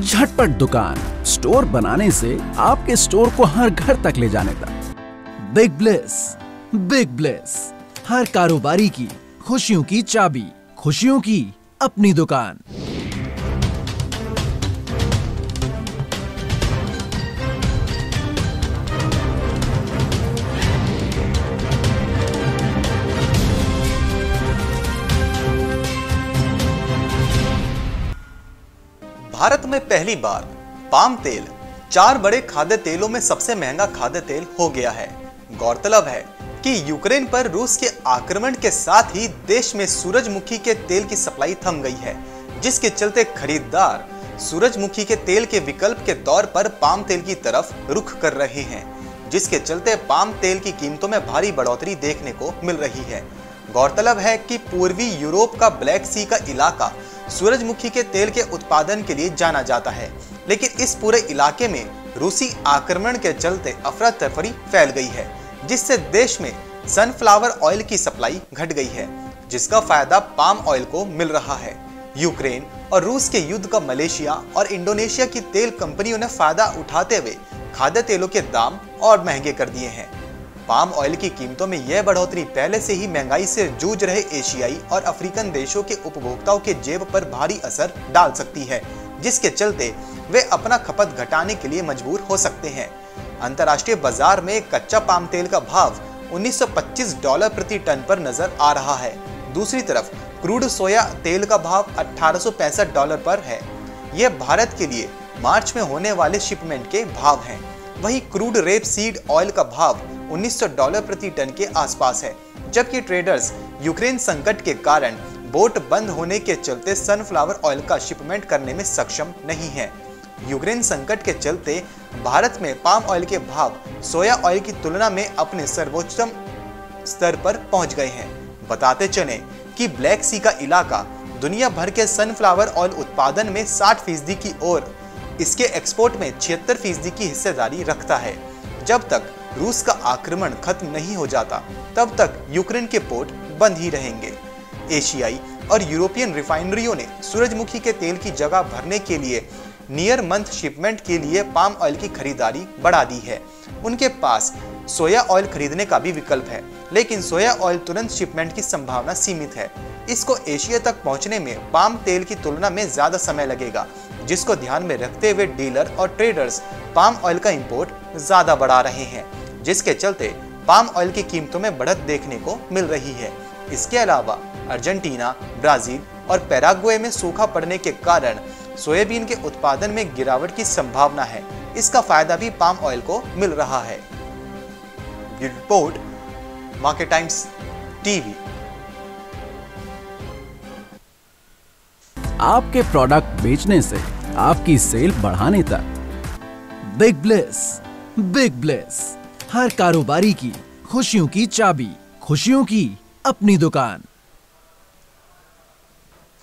झटपट दुकान। स्टोर बनाने से आपके स्टोर को हर घर तक ले जाने तक। बिग ब्लेस बिग ब्लेस, हर कारोबारी की खुशियों की चाबी, खुशियों की अपनी दुकान। भारत में पहली बार पाम तेल, चार बड़े खाद्य तेलों में सबसे महँगा खाद्य तेल हो गया है। गौरतलब है कि यूक्रेन पर रूस के आक्रमण के साथ ही देश में सूरजमुखी के तेल की सप्लाई थम गई है, जिसके चलते खरीदार सूरजमुखी के तेल के विकल्प के तौर पर पाम तेल की तरफ़ रुख कर रहे हैं, जिसके चलते पाम तेल की कीमतों में भारी बढ़ोतरी देखने को मिल रही है। गौरतलब है कि पूर्वी यूरोप का ब्लैक सी का इलाका सूरजमुखी के तेल के उत्पादन के लिए जाना जाता है। लेकिन इस पूरे इलाके में रूसी आक्रमण के चलते अफरा तफरी फैल गई है, जिससे देश में सनफ्लावर ऑयल की सप्लाई घट गई है, जिसका फ़ायदा पाम ऑयल को मिल रहा है। यूक्रेन और रूस के युद्ध का मलेशिया और इंडोनेशिया की तेल कंपनियों ने फ़ायदा उठाते हुए खाद्य तेलों के दाम और महँगे कर दिए हैं। पाम ऑयल की कीमतों में यह बढ़ोतरी पहले से ही महँगाई से जूझ रहे एशियाई और अफ्रीकन देशों के उपभोक्ताओं के जेब पर भारी असर डाल सकती है, जिसके चलते वे अपना खपत घटाने के लिए मजबूर हो सकते हैं। अंतर्राष्ट्रीय बाज़ार में कच्चा पाम तेल का भाव 1925 डॉलर प्रति टन पर नज़र आ रहा है। दूसरी तरफ़, क्रूड सोया तेल का भाव अठारह सौ पैंसठ डॉलर पर है। यह भारत के लिए मार्च में होने वाले शिपमेंट के भाव हैं। वहीं क्रूड रेप सीड ऑयल का भाव 1900 डॉलर प्रति टन के आसपास है, जबकि ट्रेडर्स यूक्रेन संकट के कारण बोट बंद होने के चलते सनफ्लावर ऑयल का शिपमेंट करने में सक्षम नहीं है। यूक्रेन संकट के चलते भारत में पाम ऑयल के भाव सोया ऑयल की तुलना में अपने सर्वोच्चतम स्तर पर पहुँच गए हैं। बताते चले कि ब्लैक सी का इलाका दुनिया भर के सनफ्लावर ऑयल उत्पादन में 60 फ़ीसदी की ओर इसके एक्सपोर्ट में छिहत्तर फ़ीसदी की हिस्सेदारी रखता है। जब तक रूस का आक्रमण खत्म नहीं हो जाता, तब तक यूक्रेन के पोर्ट बंद ही रहेंगे। एशियाई और यूरोपियन रिफाइनरियों ने सूरजमुखी के तेल की जगह भरने के लिए नियर मंथ शिपमेंट के लिए पाम ऑयल की खरीदारी बढ़ा दी है। उनके पास सोया ऑयल खरीदने का भी विकल्प है, लेकिन सोया ऑयल तुरंत शिपमेंट की संभावना सीमित है। इसको एशिया तक पहुँचने में पाम तेल की तुलना में ज़्यादा समय लगेगा, जिसको ध्यान में रखते हुए डीलर और ट्रेडर्स पाम ऑयल का इंपोर्ट ज़्यादा बढ़ा रहे हैं, जिसके चलते पाम ऑयल की कीमतों में बढ़त देखने को मिल रही है। इसके अलावा अर्जेंटीना, ब्राज़ील और पैराग्वे में सूखा पड़ने के कारण सोयाबीन के उत्पादन में गिरावट की संभावना है। इसका फ़ायदा भी पाम ऑयल को मिल रहा है। रिपोर्ट मार्केट टाइम्स टीवी आपके प्रोडक्ट बेचने से, आपकी सेल बढ़ाने तक। बिग ब्लेस बिग ब्लेस हर कारोबारी की खुशियों की चाबी, खुशियों की अपनी दुकान।